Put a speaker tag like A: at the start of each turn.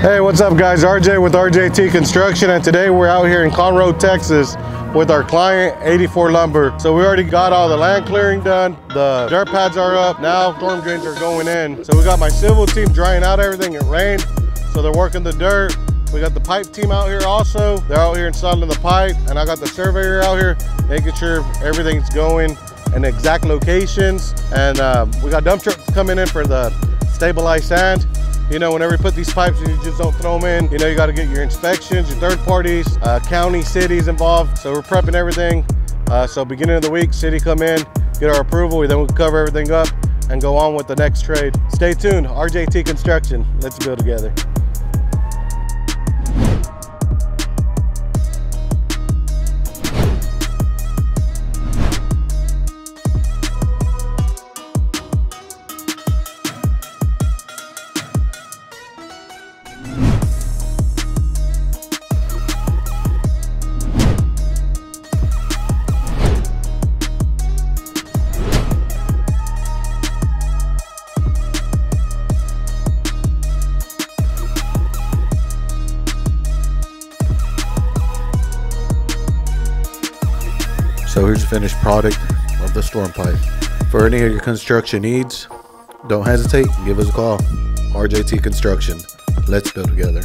A: Hey, what's up guys? RJ with RJT Construction and today we're out here in Conroe, Texas with our client 84 Lumber. So we already got all the land clearing done. The dirt pads are up. Now storm drains are going in. So we got my civil team drying out everything. It rained, so they're working the dirt. We got the pipe team out here also. They're out here installing the pipe and I got the surveyor out here making sure everything's going in exact locations. And uh, we got dump trucks coming in for the stabilized sand. You know, whenever you put these pipes, you just don't throw them in. You know, you got to get your inspections, your third parties, uh, county, cities involved. So we're prepping everything. Uh, so beginning of the week, city come in, get our approval. We then we cover everything up and go on with the next trade. Stay tuned, RJT Construction. Let's build together. So here's the finished product of the storm pipe. For any of your construction needs, don't hesitate, give us a call. RJT Construction. Let's build together.